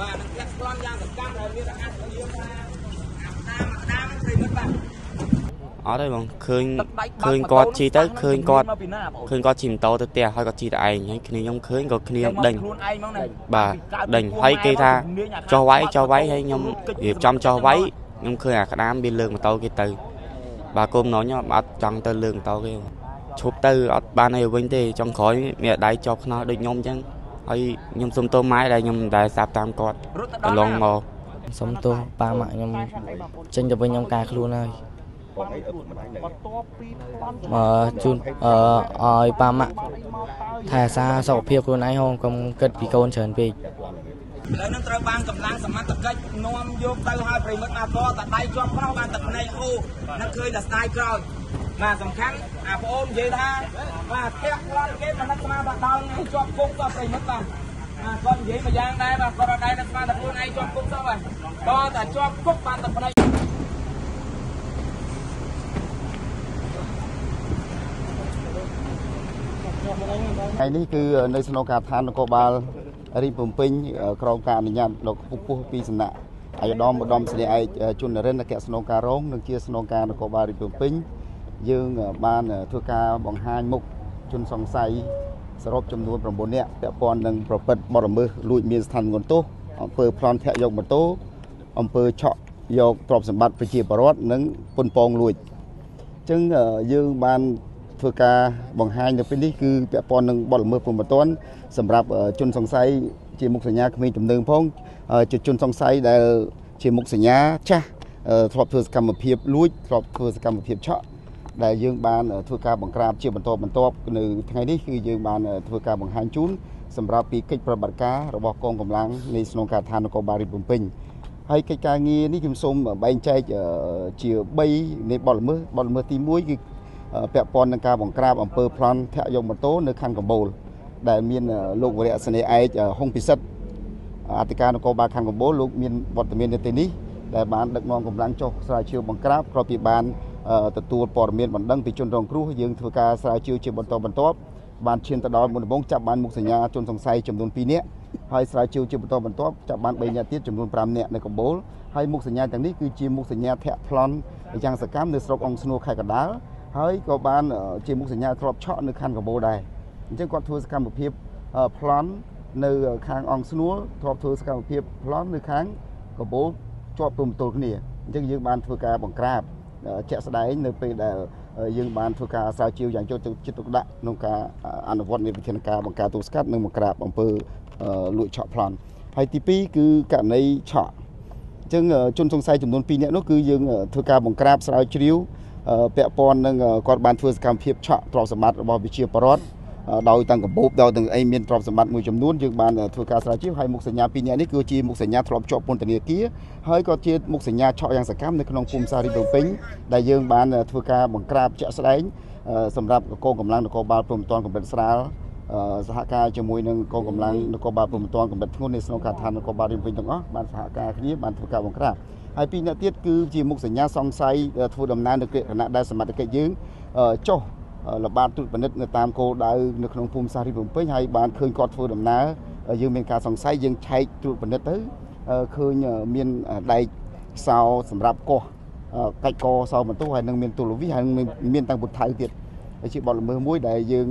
បាទនឹងផ្លាក់ប្លន់យ៉ាងសកម្មដែលមានរហ័សយើងថាអាតាមអាតាមព្រៃមិត្តបាទអត់ទេបងឃើញទឹកដៃឃើញគាត់ជីទៅឃើញគាត់មកពីណាបងឃើញគាត់ជិះម៉ូតូទៅផ្ទះហើយគាត់ជិះតែឯងហើយគ្នាខ្ញុំឃើញក៏គ្នាដេញខ្លួនឯងមកណាបាទដេញហើយគេថាចុះវាយចុះវាយហើយខ្ញុំរៀបចំចុះវាយខ្ញុំឃើញអាក្តាមវាលើកម៉ូតូគេទៅបាទគុំណោខ្ញុំអត់ចង់ទៅលើកម៉ូតូគេឈប់ទៅអត់បានអីវិញទេចុងក្រោយមានដៃជាប់ខ្នោះដូចខ្ញុំអញ្ចឹង ហើយខ្ញុំសុំទោសម៉ែដែលខ្ញុំមិនដែលសាប់តាមគាត់រត់ទៅកន្លងមកសុំទោសប៉ាម៉ាក់ខ្ញុំចេញទៅវិញខ្ញុំការខ្លួនហើយបន្ទាប់ពីប្លន់អឺជូនអឺឲ្យប៉ាម៉ាក់ថែរក្សាសុខភាពខ្លួនឯងហងកុំគិតពីកូនច្រើនពេកឥឡូវនឹងត្រូវបានកម្លាំងសមត្ថកិច្ចនាំយកទៅឲ្យប្រិមិត្តមកតតែដៃជាប់ខ្នោះបានទឹកភ្នែកអូនឹងឃើញតែស្ដាយក្រោយ បាទសំខាន់អាប្អូននិយាយថាបាទផ្ទះប្លន់គេមិននឹកស្មានថាដល់ថ្ងៃជាប់គុកក៏ប្រិមិត្តបាទបាទគាត់និយាយមួយយ៉ាងដែរបាទគាត់អត់ដែរនឹកស្មានថាខ្លួនឯងជាប់គុកទៅបាទតតែជាប់គុកបានទឹកភ្នែកថ្ងៃនេះគឺនៅស្នងការដ្ឋាននគរបាលរីកភ្នំពេញក្រមការអនុញ្ញាតលោកពុះពោះពីសំណាក់អាយដាមឧត្តមសេនីយ៍ឯកជុននរិនអគ្គស្នងការរងនិងជាស្នងការនគរបាលរីកភ្នំពេញ យើងបានធ្វើការបង្ហាញមុខជនសង្ស័យសរុបចំនួន9នាក់ពាក់ព័ន្ធនឹងប្រព្រឹត្តបទល្មើសលួចមានស្ថានភាពទោសអំពើប្លន់ធាក់យកម៉ូតូអំពើឆក់យកទ្រព្យសម្បត្តិប្រជាពលរដ្ឋនិងពុនពងលួចអញ្ចឹងអឺយើងបានធ្វើការបង្ហាញនៅពេលនេះគឺពាក់ព័ន្ធនឹងបទល្មើសព្រហ្មទណ្ឌសម្រាប់អឺជនសង្ស័យជាមុខសញ្ញាក្មេងទំនើងផងអឺជាជនសង្ស័យដែលជាមុខសញ្ញាចាស់អឺធ្លាប់ធ្វើសកម្មភាពលួចធ្លាប់ធ្វើសកម្មភាពឆក់ ដែលយើងបានអឺធ្វើការបង្ក្រាបជាបន្តបន្ទាប់នៅថ្ងៃនេះគឺយើងបានអឺធ្វើការបង្ហាញជូនសម្រាប់ពីកិច្ចប្រតិបត្តិការរបស់កងកម្លាំងនៃស្នងការដ្ឋាននគរបាលរាជភ្នំពេញហើយកិច្ចការងារនេះខ្ញុំសូមបែងចែកអឺជា3នៃបទល្មើសបទល្មើសទី1គឺអឺពាក់ព័ន្ធនឹងការបង្ក្រាបអំពើប្លន់ធាក់យកម៉ូតូនៅខណ្ឌកំពូលដែលមានអឺលោកវរៈសេនីយ៍ឯកអឺហុងពិសិដ្ឋអធិការនគរបាលខណ្ឌកំពូលលោកមានវត្តមាននៅទីនេះដែលបានដឹកនាំកម្លាំងចុះស្រាវជ្រាវបង្ក្រាបក្រោយពីបានអឺ ទទួលព័ត៌មានបណ្ដឹងពីជនរងគ្រោះយើងធ្វើការស្រាវជ្រាវជាបន្តបន្ទាប់បានឈានទៅដល់មុនដំបូងចាប់បានមុខសញ្ញាជនសង្ស័យចំនួន2នាក់ហើយស្រាវជ្រាវជាបន្តបន្ទាប់ចាប់បាន3នាក់ទៀតចំនួន5នាក់នៅកំពូលហើយមុខសញ្ញាទាំងនេះគឺជាមុខសញ្ញាធាក់ប្លន់យ៉ាងសកម្មនៅស្រុកអង្គស្នួរខេត្តកណ្ដាលហើយក៏បានអឺជាមុខសញ្ញាធ្លាប់ឆក់នៅខណ្ឌកំពូលដែរអញ្ចឹងគាត់ធ្វើសកម្មភាពអឺប្លន់នៅខាងអង្គស្នួរធ្លាប់ធ្វើសកម្មភាពប្លន់នៅខាងកំពូលជាប់ព្រំទល់គ្នាអញ្ចឹងយើងបានធ្វើការបង្ក្រាបអឺ ជាក់ស្ដែងនៅពេលដែលអឺយើងបានធ្វើការស្រាវជ្រាវយ៉ាងយកចិត្តទុកដាក់ក្នុងការអនុវត្តនៃវិធានការបង្ការទប់ស្កាត់និងបង្ក្រាបអំពើអឺលួចឆក់ប្លន់ហើយទី2គឺករណីឆក់អញ្ចឹងអឺជនសង្ស័យចំនួន2នាក់នោះគឺយើងអឺធ្វើការបង្ក្រាបស្រាវជ្រាវអឺពាក់ព័ន្ធនឹងអឺគាត់បានធ្វើសកម្មភាពឆក់ទ្រព្យសម្បត្តិរបស់វិជាបរដ្ឋអឺ ដោយទាំងកបោបដោយទាំងអីមានទ្រព្យសម្បត្តិមួយចំនួនយើងបានអឺធ្វើការស្រាវជ្រាវហើយមុខសញ្ញា2នាក់នេះគឺជាមុខសញ្ញាធ្លាប់ជាប់ពន្ធនាគារហើយក៏ជាមុខសញ្ញាឆក់យ៉ាងសកម្មនៅក្នុងភូមិសារីភ្នំពេញដែលយើងបានអឺធ្វើការបង្ក្រាបជាក់ស្ដែងអឺសម្រាប់កងកម្លាំងនគរបាលព្រំប្រទានកម្រិតស្រាលអឺសហការជាមួយនឹងកងកម្លាំងនគរបាលព្រំប្រទានកម្រិតធ្ងន់នៃស្នងការដ្ឋាននគរបាលរៀងវិញទាំងអស់បានសហការគ្នាបានធ្វើការបង្ក្រាបហើយពីរអ្នកទៀតគឺជាមុខសញ្ញាសង្ស័យអឺធ្វើដំណើរនៅគណៈដែលសមត្ថកិច្ចយើងអឺចុះអឺ ល្បាតត្រួតពិនិត្យនៅតាមគោលដៅនៅក្នុងភូមិសាស្ត្ររីភ្នំពេញហើយបានឃើញគាត់ធ្វើដំណើរអឺយើងមានការសង្ស័យយើងឆែកត្រួតពិនិត្យទៅអឺឃើញអឺមានអឺដែកសោសម្រាប់កោះអឺកាច់កសោបន្ទោះហើយនឹងមានទូលវិហើយនឹងមានមានតាំងពុទ្ធៅទៀតហើយជាបទល្មើសមួយដែលយើង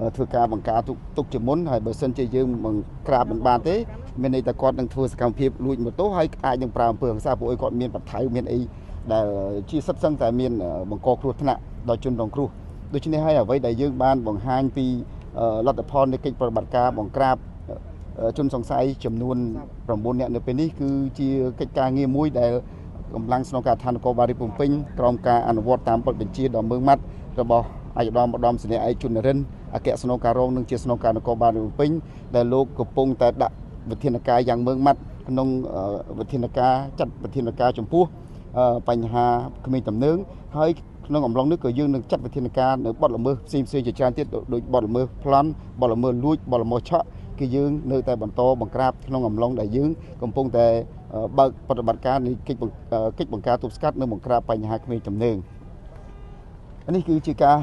អឺធ្វើការបង្ការទុកទុកជាមុនហើយបើសិនជាយើងបង្ក្រាបមិនបានទេមានន័យថាគាត់នឹងធ្វើសកម្មភាពលួចម៉ូតូហើយអាចនឹងប្រើអំពើហិង្សាពួកអីគាត់មានបថៅមានអីដែលជាសិទ្ធសឹងតែមានបង្កគ្រោះថ្នាក់ដល់ជនរងគ្រោះ ដូច្នេះហើយអ្វីដែលយើងបានបង្ហាញពីលទ្ធផលនៃកិច្ចប្រតិបត្តិការបង្ក្រាបជនសង្ស័យចំនួន9នាក់នៅពេលនេះគឺជាកិច្ចការងារមួយដែលកម្លាំងស្នងការដ្ឋាននគរបាលរាជភ្នំពេញក្រោមការអនុវត្តតាមបទបញ្ជាដ៏ម៉ឺងម៉ាត់របស់អាយដាមឧត្តមសេនីយ៍ឯកជននរិនអគ្គស្នងការរងនិងជាស្នងការនគរបាលរាជភ្នំពេញដែលលោកកំពុងតែដាក់វិធានការយ៉ាងម៉ឺងម៉ាត់ក្នុងអឺវិធានការចាត់វិធានការចំពោះអឺបញ្ហាក្មេងតំណើងហើយ ក្នុងអំឡុងនេះក៏យើងនឹងចាត់វិធានការនៅបទល្មើសផ្សេងផ្សេងជាច្រើនទៀតដូចបទល្មើសប្លន់បទល្មើសលួចបទល្មើសឆក់គឺយើងនៅតែបន្តបង្ក្រាបក្នុងអំឡុងដែលយើងកំពុងតែអឺបើកប្រតិបត្តិការនៃកិច្ចបង្អឺកិច្ចបង្ការទប់ស្កាត់និងបង្ក្រាបបញ្ហាក្មេងតំណើងហនេះគឺជាការ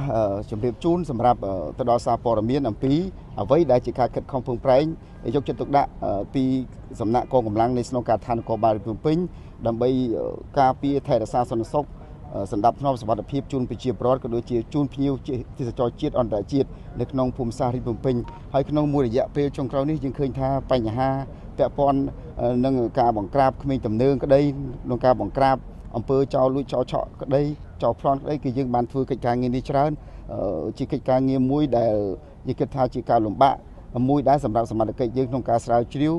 ជម្រាបជូនសម្រាប់ទៅដល់សារព័ត៌មានអំពីអ្វីដែលជាការខិតខំប្រឹងប្រែងយកចិត្តទុកដាក់ពីសំណាក់កងកម្លាំងនៃស្នងការឋាននគរបាលភ្នំពេញដើម្បីការពារថែរក្សាសន្តិសុខ សម្ដាប់ធ្នាប់សុវត្ថិភាពជូនប្រជាពលរដ្ឋក៏ដូចជាជូនភ្ញៀវទេសចរជាតិអន្តរជាតិនៅក្នុងភូមិសាស្ត្ររាជភ្នំពេញហើយក្នុងមួយរយៈពេលចុងក្រោយនេះយើងឃើញថាបញ្ហាពាក់ព័ន្ធនឹងការបង្ក្រាបក្មេងទំនើងក្តីក្នុងការបង្ក្រាបអំពើចោលលួចចោលឆក់ក្តីចោលប្លន់ក្តីគឺយើងបានធ្វើកិច្ចការងារនេះច្រើនជាកិច្ចការងារមួយដែលយើងគិតថាជាការលំបាកមួយដែរសម្រាប់សមត្ថកិច្ចយើងក្នុងការស្រាវជ្រាវ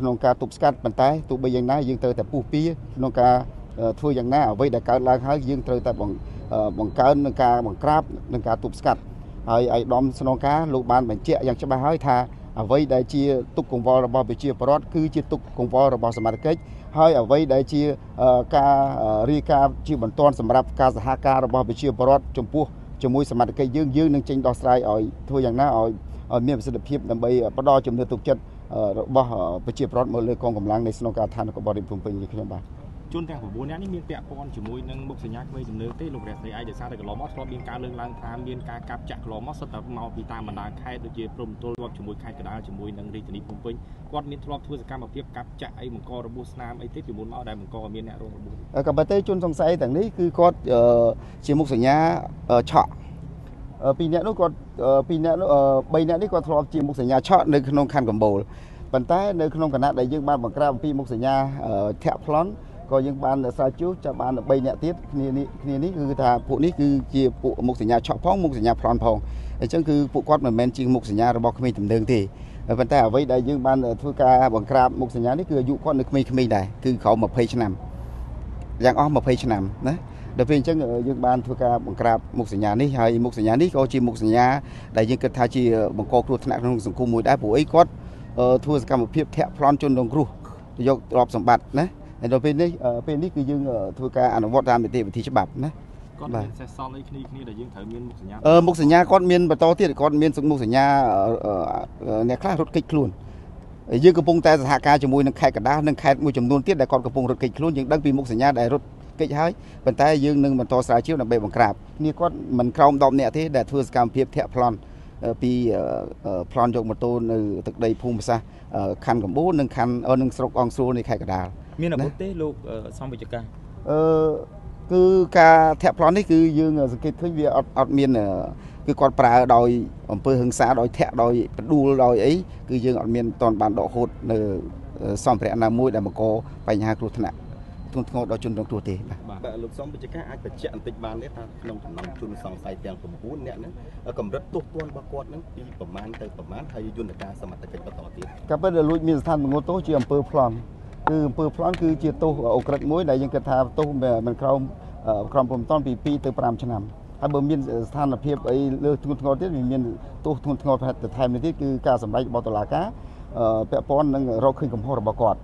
ក្នុងការទប់ស្កាត់ប៉ុន្តែទោះបីយ៉ាងណាយើងត្រូវតែពុះពៀក្នុងការ ធ្វើយ៉ាងណាអ្វីដែលកើតឡើងហើយយើងត្រូវតែបង្កើននឹងការបង្ក្រាបនឹងការទប់ស្កាត់ហើយឯកឧត្តមស្នងការលោកបានបញ្ជាក់យ៉ាងច្បាស់ហើយថាអ្វីដែលជាទុកកង្វល់របស់ប្រជាពលរដ្ឋគឺជាទុកកង្វល់របស់សមាជិកហើយអ្វីដែលជាការរាយការណ៍ជាបន្ទាន់សម្រាប់ការសហការរបស់ប្រជាពលរដ្ឋចំពោះជាមួយសមាជិកយើងយើងនឹងចេញដោះស្រាយឲ្យធ្វើយ៉ាងណាឲ្យឲ្យមានប្រសិទ្ធភាពដើម្បីផ្ដល់ជំនឿទុកចិត្តរបស់ប្រជាពលរដ្ឋមកលើកងកម្លាំងនៃស្នងការឋាននគរបាលរាជភ្នំពេញខ្ញុំបាទ ជនទាំង9នាក់នេះមានពាក់ព័ន្ធជាមួយនឹងមុខសញ្ញាក្មេងជំនឿទេលោករះស្រីឯកសារតែកន្លងមកធ្លាប់មានការលើកឡើងថាមានការកាប់ចាក់កន្លងមកសុទ្ធតែមកពីតាមបណ្ដាខេត្តដូចជាព្រំទល់រាប់ជាមួយខេត្តកណ្ដាលជាមួយនឹងរាជធានីភ្នំពេញគាត់មានធ្លាប់ធ្វើសកម្មភាពកាប់ចាក់អីបង្ករបួសស្នាមអីទេពីមុនមកដែលបង្កឲ្យមានអ្នករងរបួសក៏ប៉ុន្តែជនសង្ស័យទាំងនេះគឺគាត់ជាមុខសញ្ញាឆក់ពីរអ្នកនោះគាត់ពីរអ្នកនោះ3អ្នកនេះគាត់ធ្លាប់ជាមុខសញ្ញាឆក់នៅក្នុងខណ្ឌកំពូលប៉ុន្តែនៅក្នុងគណៈដែលយើងបានបង្ក្រាបអំពីមុខសញ្ញាធាក់ប្លន់ ក៏យើងបានស្រាវជ្រាវចាប់បាន3នាក់ទៀតគ្នានេះគ្នានេះគឺថាពួកនេះគឺជាពួកមុខសញ្ញាឆក់ផងមុខសញ្ញាប្លន់ផងអញ្ចឹងគឺពួកគាត់មិនមែនជាមុខសញ្ញារបស់ក្មេងទំនើងទេប៉ុន្តែអ្វីដែលយើងបានធ្វើការបង្ក្រាបមុខសញ្ញានេះគឺអាយុគាត់នៅក្មេងៗដែរគឺក្រោម20ឆ្នាំយ៉ាងអស់20ឆ្នាំណាដល់ពេលអញ្ចឹងយើងបានធ្វើការបង្ក្រាបមុខសញ្ញានេះហើយមុខសញ្ញានេះក៏ជាមុខសញ្ញាដែលយើងគិតថាជាបង្កគ្រោះថ្នាក់ក្នុងសង្គមមួយដែរព្រោះអីគាត់ធ្វើសកម្មភាពធាក់ប្លន់ជនរងគ្រោះយកទ្រព្យសម្បត្តិណា ហើយដល់ពេលនេះពេលនេះគឺយើងធ្វើការអនុវត្តតាមនីតិវិធីច្បាប់ណាគាត់មានសេះសល់អីគ្នាគ្នាដែលយើងត្រូវមានមុខសញ្ញាអឺមុខសញ្ញាគាត់មានបន្តទៀតគាត់មានមុខសញ្ញាអ្នកខ្លះរត់គេចខ្លួនយើងកំពុងតែសហការជាមួយនឹងខេត្តកណ្ដាលនិងខេត្តមួយចំនួនទៀតដែលគាត់កំពុងរត់គេចខ្លួនយើងដឹងពីមុខសញ្ញាដែលរត់កិច្ចហើយប៉ុន្តែយើងនឹងបន្តស្រាវជ្រាវដើម្បីបង្ក្រាបគ្នាគាត់មិនក្រោម10នាក់ទេដែលធ្វើសកម្មភាពធាក់ប្លន់ ពីប្លន់យកម៉ូតូនៅទឹកដីភូមិសាស្ត្រខណ្ឌកម្ពុជានិងខណ្ឌនិងស្រុកអង្គស្រួលនៃខេត្តកណ្ដាលមានអាវុធទេលោកសំវិជ្ជការអឺគឺការធាក់ប្លន់នេះគឺយើងសង្កេតឃើញវាអត់អត់មានគឺគាត់ប្រើដោយអំពើហិង្សាដោយធាក់ដោយបដួលដោយអីគឺយើងអត់មានតន់បានដកហូតនៅសម្ភារៈណាមួយដែលបង្កបញ្ហាគ្រោះថ្នាក់ ធ្ងន់ធ្ងរដល់ជនរងគ្រោះទេបាទបាទលោកសំវិជ្ជការអាចបញ្ជាក់បន្តិចបានទេថាក្នុងចំណោមជនសង្ស័យទាំង9នាក់ហ្នឹងកម្រិតទោសទណ្ឌរបស់គាត់ហ្នឹងពីប្រមាណទៅប្រមាណហើយយន្តការសមត្ថកិច្ចបន្តទៀតក៏ប៉ុន្តែលួចមានស្ថានងទោសជាអំពើប្លន់គឺអំពើប្លន់គឺជាទោសអូក្រិតមួយដែលយើងគិតថាទោសមិនក្រោមក្រមព្រំតនពី2ទៅ5ឆ្នាំហើយបើមានស្ថានភាពអីលើធ្ងន់ធ្ងរទៀតវាមានទោសធ្ងន់ធ្ងរទៅថែមនេះទៀតគឺការសម្ដែងរបស់តុលាការពាក់ព័ន្ធនឹងរកឃើញកំហុសរបស់គាត់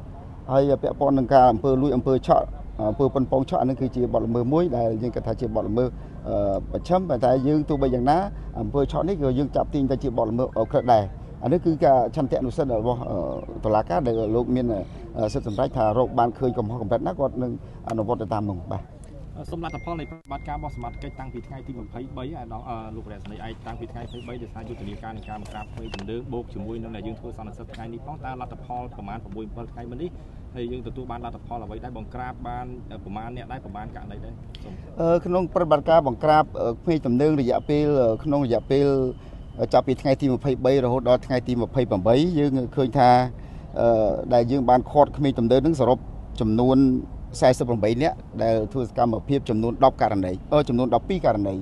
ហើយពាក់ព័ន្ធនឹងការអំពើលួចអំពើឆក់អំពើប៉ុនប៉ងឆក់អានឹងគឺជាបទល្មើសមួយដែលយើងគិតថាជាបទល្មើសប្រឆាំប៉ុន្តែយើងទោះបីយ៉ាងណាអំពើឆក់នេះក៏យើងចាប់ទាញតែជាបទល្មើសក្រិតដែរអានេះគឺការឆន្ទៈនុសិទ្ធរបស់តុលាការដែលលោកមានសិទ្ធិសម្រេចថារោគបានឃើញកំហុសកំណត់ណាគាត់នឹងអនុវត្តទៅតាមនោះបាទ សូមលទ្ធផលនៃប្រតិបត្តិការរបស់សមាជិកតាំងពីថ្ងៃទី23អាដងលោករស្មីឯកតាំងពីថ្ងៃ23ដោយសារយុទ្ធនាការនៃការបង្ក្រាបផ្ទៃជំនឿបូកជាមួយនឹងដែលយើងធ្វើសន្និសីទថ្ងៃនេះផងតើលទ្ធផលប្រមាណ6 7ថ្ងៃមុននេះហើយយើងទទួលបានលទ្ធផលអ្វីដែរបង្ក្រាបបានប្រមាណអ្នកដែរប្រមាណករណីដែរក្នុងប្រតិបត្តិការបង្ក្រាបផ្ទៃជំនឿរយៈពេលក្នុងរយៈពេលចាប់ពីថ្ងៃទី23រហូតដល់ថ្ងៃទី28យើងឃើញថាដែលយើងបានខាត់ក្មេងទំនើបនឹងសរុបចំនួន 48នាក់ដែលធ្វើសកម្មភាពចំនួន10ករណីចំនួន12ករណី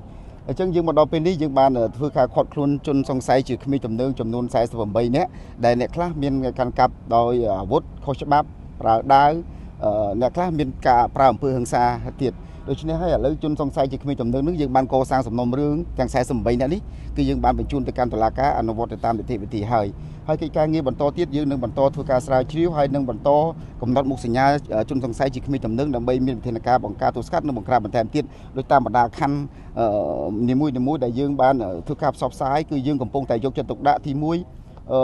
អញ្ចឹងយើងមកដល់ពេលនេះយើងបានធ្វើការខាត់ខ្លួនជនសង្ស័យជាក្មេងទំនើងចំនួន48នាក់ដែលអ្នកខ្លះមានការកាប់ដោយអាវុធខុសច្បាប់ប្រើដាវអ្នកខ្លះមានការប្រើអំពើហិង្សាទៀត ដូច្នេះហើយឥឡូវជនសង្ស័យជាក្មេងទំនើងនឹងយើងបានកសាងសំណុំរឿងទាំង48នាក់នេះគឺយើងបានបញ្ជូនទៅកាន់តុលាការអនុវត្តទៅតាមនីតិវិធីហើយហើយកិច្ចការងារបន្តទៀតយើងនឹងបន្តធ្វើការស្រាវជ្រាវហើយនឹងបន្តកំណត់មុខសញ្ញាជនសង្ស័យជាក្មេងទំនើងដើម្បីមានវិធានការបង្ការទប់ស្កាត់និងបង្ក្រាបបន្ថែមទៀតដោយតាមបណ្ដាខណ្ឌនីមួយៗដែលយើងបានធ្វើការផ្សព្វផ្សាយគឺយើងកំពុងតែយកចិត្តទុកដាក់ទី1អឺ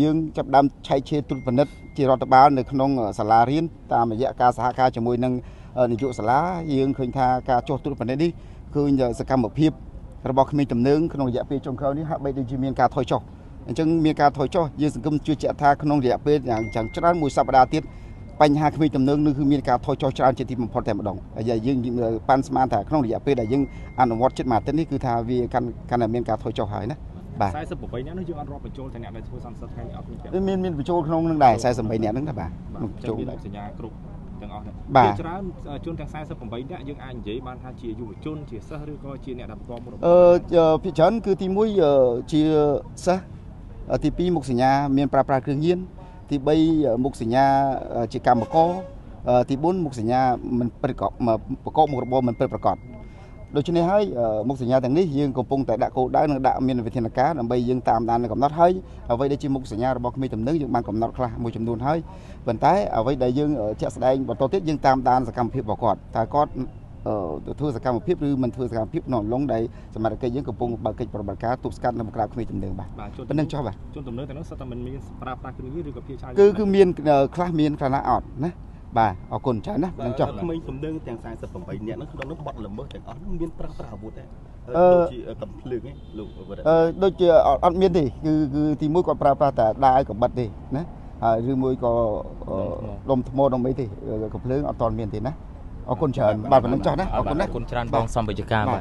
យើងចាប់ដើមឆែកឆេរត្រួតពិនិត្យជារដ្ឋបាលនៅក្នុងសាលារៀនតាមរយៈការសហការជាមួយនឹង នាយកសាលាយើងឃើញថាការចុះត្រួតពិនិត្យនេះឃើញសកម្មភាពរបស់ក្មេងទំនើងក្នុងរយៈពេលចុងក្រោយនេះហាក់បីដូចជាមានការថយចុះអញ្ចឹងមានការថយចុះយើងសង្គមជឿជាក់ថាក្នុងរយៈពេលយ៉ាងយ៉ាងច្រើនមួយសប្តាហ៍ទៀតបញ្ហាក្មេងទំនើងនឹងគឺមានការថយចុះច្រើនជាទីបំផុតតែម្ដងហើយយើងប៉ាន់ស្មានថាក្នុងរយៈពេលដែលយើងអនុវត្តចិត្តមួយអាទិត្យនេះគឺថាវាកាន់កាន់តែមានការថយចុះហើយណាបាទ48នាក់នោះយើងអត់រាប់បញ្ចូលទាំងអ្នកដែលធ្វើសន្និសីទថ្ងៃនេះអត់មានពាក់មានមានបញ្ចូលក្នុងនឹងដែរ48នាក់ហ្នឹងណាបាទបាទបញ្ចចូលមានដែរសញ្ញាគ្រប់ ទាំងអស់នេះបាទជាច្រើនជនទាំង48នាក់យើងអាចនិយាយបានថាជាយុវជនជាសិស្សឬក៏ជាអ្នកដែលបន្តមុខរបរអឺភាគច្រើនគឺទី1អឺជាសិស្សអឺទី2មុខសញ្ញាមានប្រើប្រាស់គ្រឿងញៀនទី3មុខសញ្ញាអឺជាកម្មករអឺទី4មុខសញ្ញាមិនប្រកបប្រកបមុខរបរមិនពិតប្រាកដ ដូច្នេះហើយអឺមុខសញ្ញាទាំងនេះយើងកំពុងតែដាក់គោលដៅនិងដាក់មានវិធានការដើម្បីយើងតាមដាននិងកំណត់ហើយអ្វីដែលជាមុខសញ្ញារបស់ក្មេងទំនើងយើងបានកំណត់ខ្លះមួយចំនួនហើយប៉ុន្តែអ្វីដែលយើងអឺជាក់ស្ដែងបន្តទៀតយើងតាមដានសកម្មភាពរបស់គាត់តើគាត់អឺធ្វើសកម្មភាពឬមិនធ្វើសកម្មភាពក្នុងអំឡុងដែលសមត្ថកិច្ចយើងកំពុងបើកកិច្ចប្រតិបត្តិការទប់ស្កាត់នៅក្រៅក្មេងទំនើងបាទបាទជនប៉ុណ្ណឹងចុះបាទជនទំនើងទាំងនោះសុទ្ធតែមិនមានប្រើប្រាស់គ្រឿងញៀនឬក៏ភាគច្រើនគឺគឺមានអឺខ្លះមានខ្លះណាអត់ណា បាទអរគុណច្រើនណាប៉ុណ្ណឹងចុះក្មេងទំនើងទាំង48នាក់ហ្នឹងក្នុងនោះបត់ល្មើសទាំងអស់ហ្នឹងមានប្រើប្រាស់អាវុធទេអឺដូចជាកំភ្លើងឯងលោកវត្តអឺដូចជាអត់អត់មានទេគឺគឺទីមួយគាត់ប្រើប្រាស់តែដាវកបិតទេណាហើយឬមួយក៏អឺដុំថ្មដុំអីទេកំភ្លើងអត់តមានទេណាអរគុណច្រើនបាទប៉ុណ្ណឹងចុះណាអរគុណណាគុណច្រើនបងសំវិជ្ជការបាទ